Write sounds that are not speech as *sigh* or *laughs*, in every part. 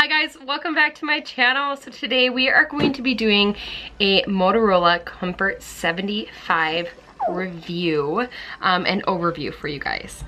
Hi guys, welcome back to my channel. So today we are going to be doing a Motorola Comfort 75 review um, and overview for you guys.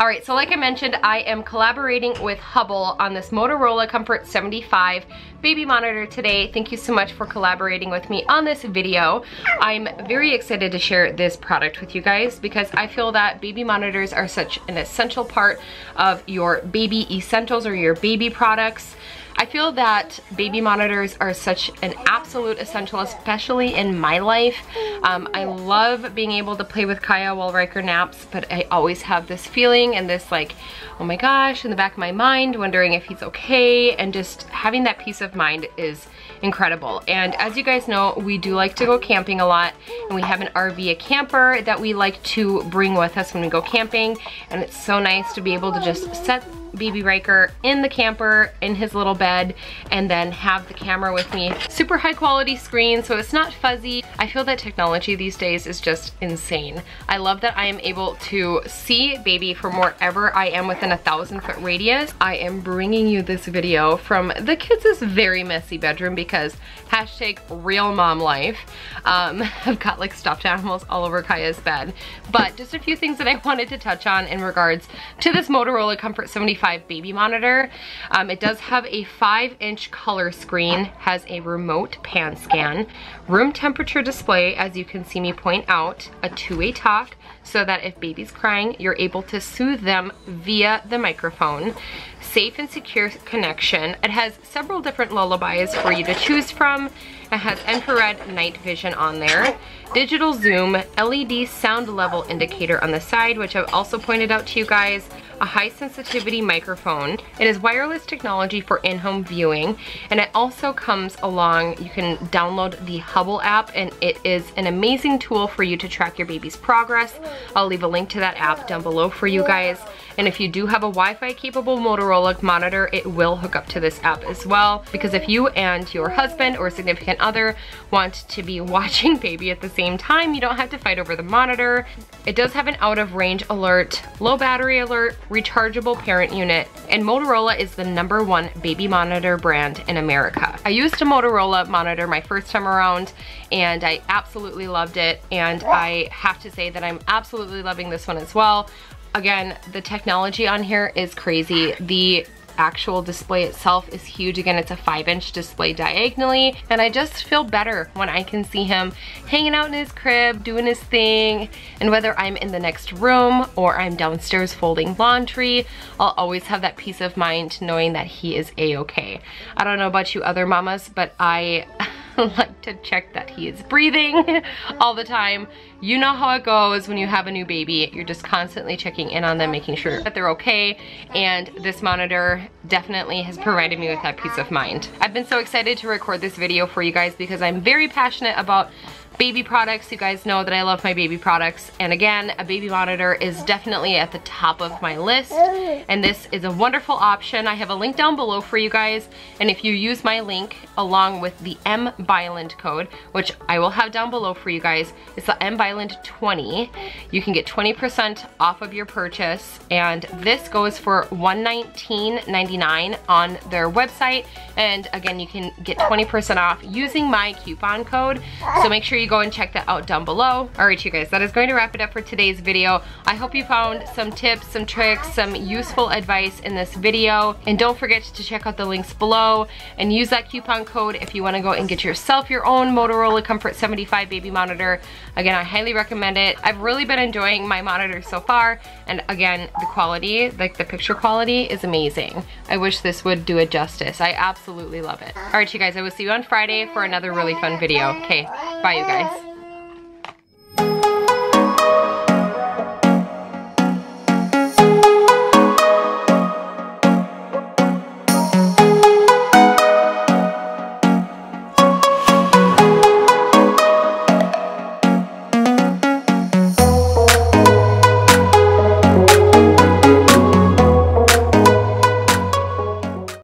All right, so like I mentioned, I am collaborating with Hubble on this Motorola Comfort 75 baby monitor today. Thank you so much for collaborating with me on this video. I'm very excited to share this product with you guys because I feel that baby monitors are such an essential part of your baby essentials or your baby products. I feel that baby monitors are such an absolute essential, especially in my life. Um, I love being able to play with Kaya while Ryker naps, but I always have this feeling and this like, oh my gosh, in the back of my mind, wondering if he's okay, and just having that peace of mind is incredible. And as you guys know, we do like to go camping a lot, and we have an RV, a camper that we like to bring with us when we go camping, and it's so nice to be able to just set baby Ryker in the camper in his little bed and then have the camera with me. Super high quality screen so it's not fuzzy. I feel that technology these days is just insane. I love that I am able to see baby from wherever I am within a thousand foot radius. I am bringing you this video from the kids' very messy bedroom because hashtag real mom life. Um, *laughs* I've got like stuffed animals all over Kaya's bed. But just a few things that I wanted to touch on in regards to this Motorola Comfort 75 baby monitor. Um, it does have a five inch color screen, has a remote pan scan, room temperature display, as you can see me point out, a two-way talk, so that if baby's crying, you're able to soothe them via the microphone safe and secure connection. It has several different lullabies for you to choose from. It has infrared night vision on there, digital zoom, LED sound level indicator on the side, which I've also pointed out to you guys, a high sensitivity microphone. It is wireless technology for in-home viewing and it also comes along, you can download the Hubble app and it is an amazing tool for you to track your baby's progress. I'll leave a link to that app down below for you guys. And if you do have a Wi-Fi capable Motorola monitor, it will hook up to this app as well. Because if you and your husband or significant other want to be *laughs* watching baby at the same time, you don't have to fight over the monitor. It does have an out of range alert, low battery alert, rechargeable parent unit, and Motorola is the number one baby monitor brand in America. I used a Motorola monitor my first time around and I absolutely loved it and I have to say that I'm absolutely loving this one as well. Again, the technology on here is crazy. The actual display itself is huge. Again, it's a five inch display diagonally and I just feel better when I can see him hanging out in his crib, doing his thing. And whether I'm in the next room or I'm downstairs folding laundry, I'll always have that peace of mind knowing that he is a-okay. I don't know about you other mamas, but I *laughs* *laughs* like to check that he is breathing *laughs* all the time. You know how it goes when you have a new baby. You're just constantly checking in on them, making sure that they're okay. And this monitor definitely has provided me with that peace of mind. I've been so excited to record this video for you guys because I'm very passionate about baby products. You guys know that I love my baby products. And again, a baby monitor is definitely at the top of my list. And this is a wonderful option. I have a link down below for you guys. And if you use my link along with the M Bylund code, which I will have down below for you guys, it's the M Bylund 20. You can get 20% off of your purchase. And this goes for $119.99 on their website. And again, you can get 20% off using my coupon code. So make sure you go and check that out down below. All right, you guys, that is going to wrap it up for today's video. I hope you found some tips, some tricks, some useful advice in this video. And don't forget to check out the links below and use that coupon code if you wanna go and get yourself your own Motorola Comfort 75 baby monitor. Again, I highly recommend it. I've really been enjoying my monitor so far. And again, the quality, like the picture quality is amazing. I wish this would do it justice. I absolutely love it. All right, you guys, I will see you on Friday for another really fun video. Okay, bye you guys.